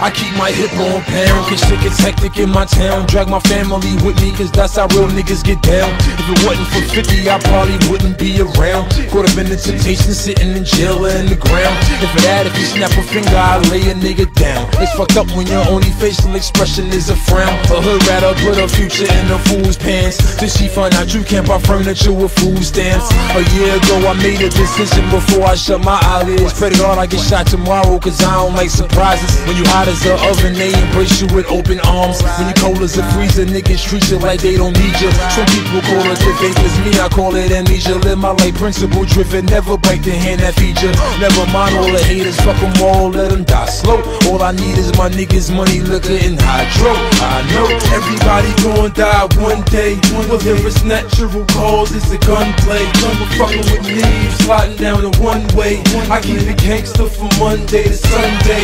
I keep my hip on pound, cause shit gets hectic in my town. Drag my family with me, cause that's how real niggas get down. If it wasn't for 50, I probably wouldn't be around. Caught up in the temptation sitting in jail or in the ground. If it had, if you snap a finger, I'd lay a nigga down. It's fucked up when your only facial expression is a frown. A hood rather put a future in a fool's pants. Till she find out you can't buy furniture with food stamps. A year ago, I made a decision before I shut my eyelids. Pray to God I get shot tomorrow, cause I don't like surprises. When you hot as a oven, they embrace you with open arms. When you cold as a freezer, niggas treat you like they don't need you. Some people call us it debaters, me I call it amnesia. Live my life principle driven, never bite the hand that feed you. Never mind all the haters, fuck them all, let them die slow. All I need is my niggas, money, liquor, and hydro. I know everybody gonna die one day. Whether it's natural causes or gunplay. Number fucking with me, sliding down the one way. I keep it gangster from Monday to Sunday.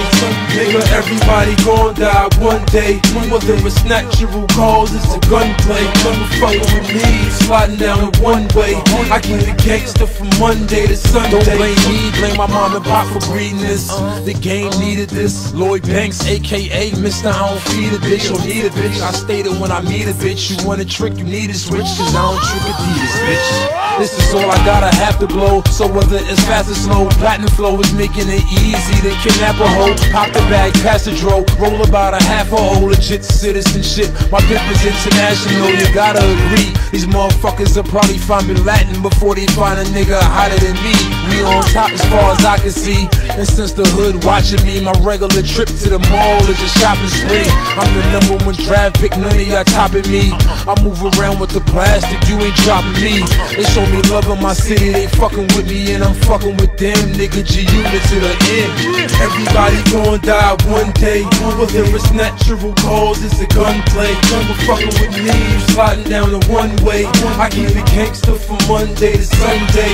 Nigga, everybody gon' die one day. Whether it's natural causes or gunplay. Number fucking with me, sliding down the one way. I keep it gangster from Monday to Sunday. Don't blame me, blame my mom and pop for breeding this. Uh-huh. The game needed this. Lloyd Banks, aka Mr. I don't feed a bitch or need a bitch. I stated when I meet a bitch, you want a trick, you need a switch. Cause I don't trick Adidas, bitch. This is all I gotta have to blow. So whether it's fast or slow, platinum flow is making it easy to kidnap a hoe. Pop the bag, pass dro. Roll about a half a whole legit citizenship. My is international, you gotta agree. These motherfuckers will probably find me Latin before they find a nigga hotter than me. We on top as far as I can see. And since the hood watching me, my regular trip to the mall is a shopping spree. I'm the number one draft pick, none of y'all topping me. I move around with the plastic, you ain't dropping me. They show me love in my city, they fucking with me, and I'm fucking with them. Nigga, G unit to the end. Everybody gonna die one day. Whether it's natural causes or gunplay. Never fucking with me, you sliding down the one way. I keep it gangster from Monday to Sunday.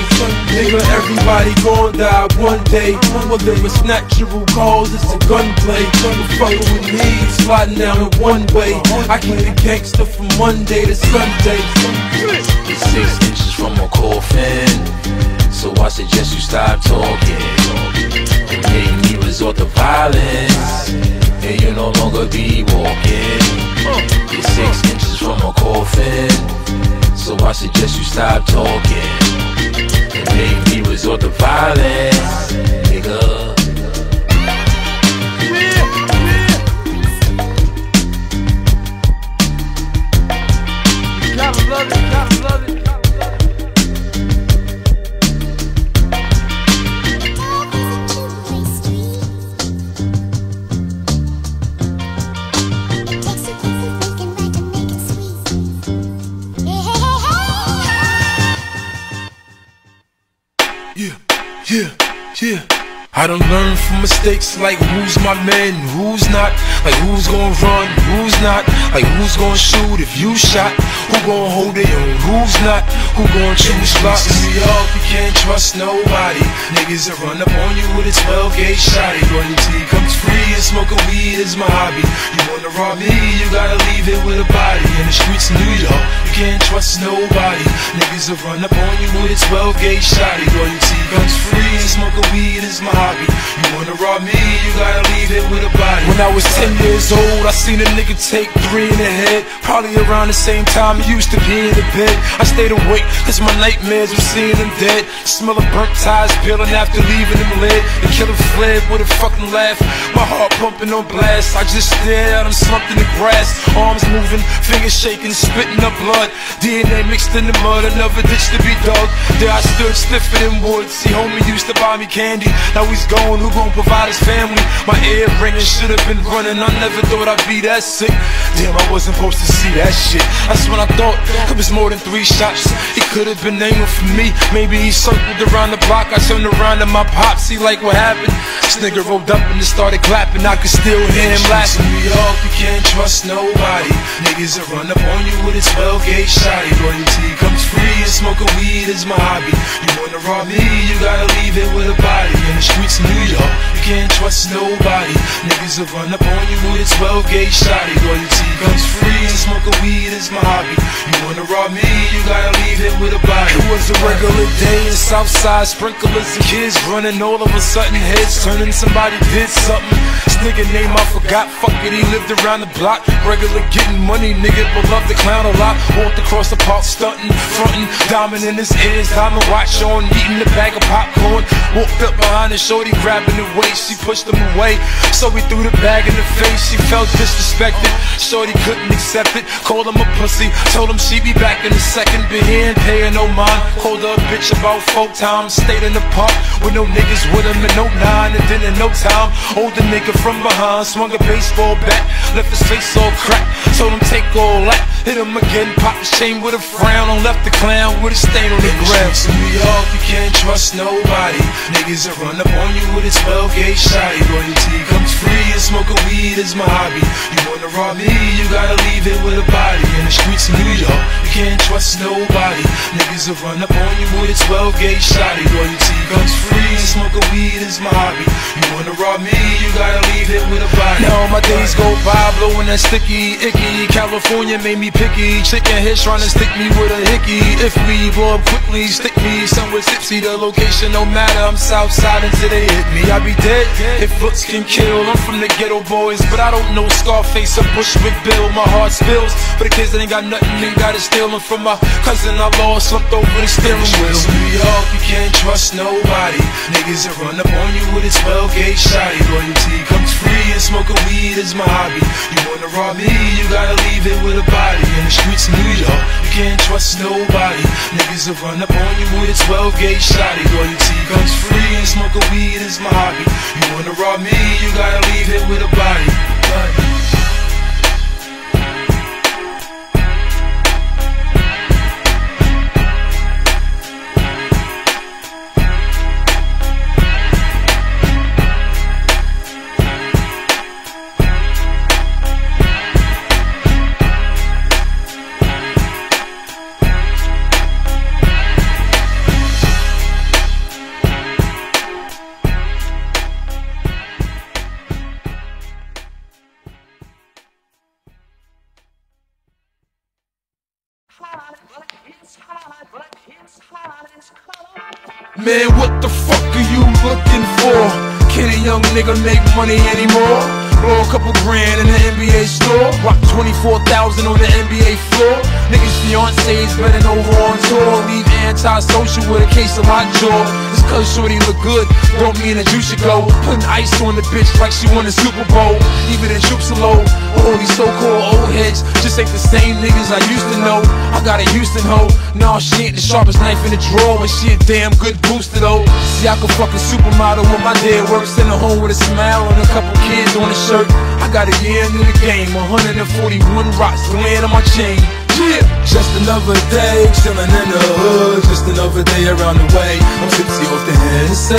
Nigga, everybody gon' die one day. Whether it's natural causes or gunplay. Never fucking with me, you sliding down the one way. I keep it gangster from Monday to Sunday. It's six inches from a coffin. So I suggest you stop talking. Resort to violence. And you no longer be walking. You're six inches from a coffin. So I suggest you stop talking. And make me resort to violence. Yeah. I don't learn from mistakes like who's my man, who's not, like who's gonna run, who's not, like who's gonna shoot if you shot, who gonna hold it and who's not, who gonna choose spots. In New York, you can't trust nobody. Niggas that run up on you with a 12 gauge shotty. Royalty comes free and smoking weed is my hobby. You wanna rob me, you gotta leave it with a body. In the streets of New York, you can't trust nobody. Niggas that run up on you with a 12 gauge shotty. Royalty comes free and smoking weed is my hobby. You wanna rob me, you gotta leave it with a body. When I was 10 years old, I seen a nigga take three in the head. Probably around the same time he used to be in the bed. I stayed awake, cause my nightmares of seeing him dead. Smell of burnt tires peeling after leaving him lit. The killer fled with a fucking laugh. My heart pumping on blast. I just stared at him slumped in the grass. Arms moving, fingers shaking, spitting up blood. DNA mixed in the mud, another ditch to be dug. There I stood sniffing in woods. See, homie used to buy me candy. Now he's gone, who gon' provide his family? My ear ringing, should've been running. I never thought I'd be that sick. Damn, I wasn't supposed to see that shit. That's when I thought it was more than three shots. He could've been aiming for me. Maybe he circled around the block. I turned around to my pops. See, like what happened? This nigga rolled up and started clapping. I could still hear him laughing. In New York, you can't trust nobody. Niggas that run up on you with a 12 gauge shotty. Royalty comes free and smoking weed is my hobby. You wanna rob me, you gotta leave it with a body. In the streets of New York, you can't trust nobody. Niggas that run up on you with a 12 gauge shotty. Royalty comes free and smoking weed is my hobby. You wanna rob me, you gotta leave it with a body. It was a regular day in Southside, sprinklers and kids running. All of a sudden, heads turning. Somebody did something. This nigga name I forgot. Fuck it, he lived around the block. Regular getting money, nigga, but loved the clown a lot. Walked across the park, stunting, fronting, diamond in his ears, diamond watch on, eating the bag of popcorn. Walked up behind the shorty, grabbing the waist. She pushed him away, so he threw the bag in the face. She felt disrespected. Shorty couldn't accept it. Called him a pussy. Told him she'd be back in a second, but he ain't paying no mind. Called her a bitch about four times. Stayed in the park with no niggas with him and no nine. And then in no time, older nigga from behind swung a baseball bat, left his face all cracked. Told him take all that. Hit him again, pop his chain with a frown on left the clown with a stain on the ground. New York, you can't trust nobody. Niggas that run up on you with a 12 gauge shotty. Royalty comes free and smoking weed is my hobby. You wanna rob me, you gotta leave it with a body. In the streets of New York, you can't trust nobody. Niggas that run up on you with a 12 gauge shotty. Royalty comes free and smoking weed is my hobby. You wanna rob me, you gotta leave it with a body. Now my days go by blowing that sticky, icky. California made me picky. Chicken head trying to stick me with a hickey. If we blow up quickly, stick me somewhere tipsy. The location no matter. I'm Southside until they hit me. I be dead if looks can kill. I'm from the ghetto boys, but I don't know Scarface or Bushwick Bill. My heart spills for the kids that ain't got nothing and gotta steal them from my Cousin I lost, slumped over the steering wheel. New York, you can't trust nobody. Niggas that run up on you with a 12 gauge shotty. Loyalty comes free and smoking weed is my hobby. You wanna rob me, you gotta leave it with a body. In the streets of New York, you can't trust nobody. Niggas that run up on you with a 12 gauge shotty. Loyalty comes free and smoking weed is my hobby. You wanna rob me, you gotta leave it with a body. Man, what the fuck are you looking for? Can a young nigga make money anymore? Blow a couple grand in the NBA store. Rock 24,000 on the NBA floor. Niggas fiancés bending over on tour. Leave antisocial with a case of lockjaw. Just cause shorty look good, don't mean that you should go. Putting ice on the bitch like she won the Super Bowl. Even the troops are low. All these so-called old heads just ain't the same niggas I used to know. I got a Houston hoe. She ain't the sharpest knife in the drawer, but she a damn good booster though. See, I could fuck a supermodel when my dad works in a home with a smile and a couple kids on the shirt. I got a year into the game, 141 rocks land on my chain. Yeah. Just another day, chillin' in the hood. Just another day around the way. I'm tipsy off the Hennessy.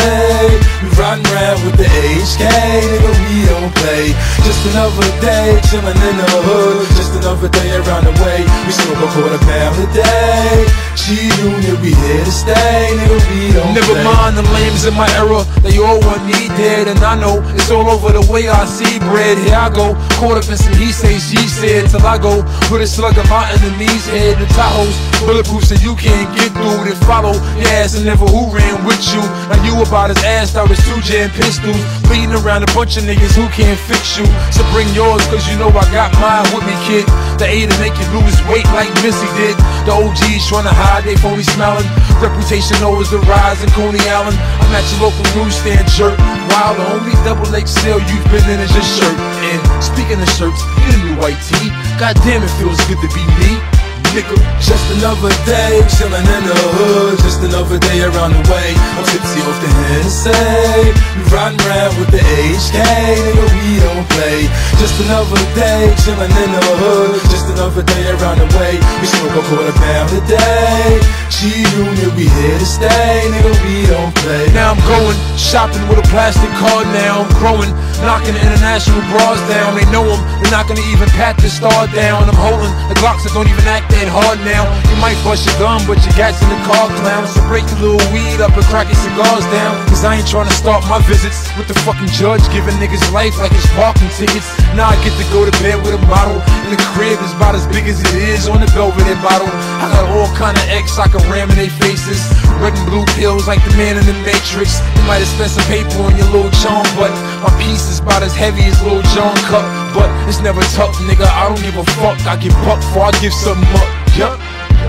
We riding around with the HK, nigga, we don't play. Just another day, chillin' in the hood. Just another day around the way. We smoke a quarter pound a day. G Unit, we here to stay, nigga, we don't Never play. mind the lames in my era, they all want me dead. And I know it's all over the way I see bread. Here I go, caught up in some he say, she said. Till I go put a slug in my enemy's head. The Tahoe's bulletproof so you can't get through. Then follow your ass and never who ran with you. Now you about as assed out as two jam pistols. Beating around a bunch of niggas who can't fix you. So bring yours, cause you know I got mine with me, kid. The A to make you lose weight like Missy did. The OGs trying to hide, they phony smelling. Reputation always the rise in Coney Island. I'm at your local newsstand jerk. While the only double XL you've been in is your shirt. And speaking of shirts, get a new white tee. God damn, it feels good to be me. Nigga, Just another day, chillin' in the hood. Just another day around the way. I'm tipsy off the Hennessy. We riding around with the HK, nigga, we don't play. Just another day, chillin' in the hood. Just another day around the way. We smoke a quarter pound a day. G Unit, we here to stay, nigga, we don't play. Now I'm going shopping with a plastic card now. I'm growing, knocking international bras down. They know them, they're not gonna even pat the star down. I'm holding the Glocks that don't even act that hard now. You might bust your gun, but your gas in the car clown. So break your little weed up and crack your cigars down. Cause I ain't trying to start my visits with the fucking judge giving niggas life like it's parking tickets. Now I get to go to bed with a model. And the crib is about as big as it is on the Belvedere bottle. I got all kind of X I can ram in their faces. Red and blue pills like the man in the Matrix. You might have spent some paper on your little John, but my piece is about as heavy as Lil Jon cup. But it's never tough, nigga. I don't give a fuck. I get buck before I give something up. Yup.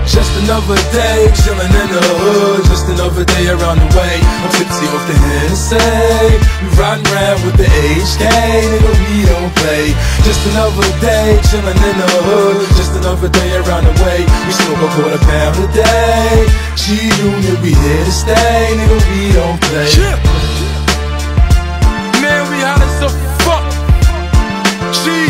Just another day, chillin' in the hood. Just another day around the way. I'm tipsy off the Hennessy. We riding around with the HK, nigga, we don't play. Just another day, chillin' in the hood. Just another day around the way. We smoke a quarter pound a day. G Unit, we here to stay, nigga, we don't play. Man, we hot as a fuck. G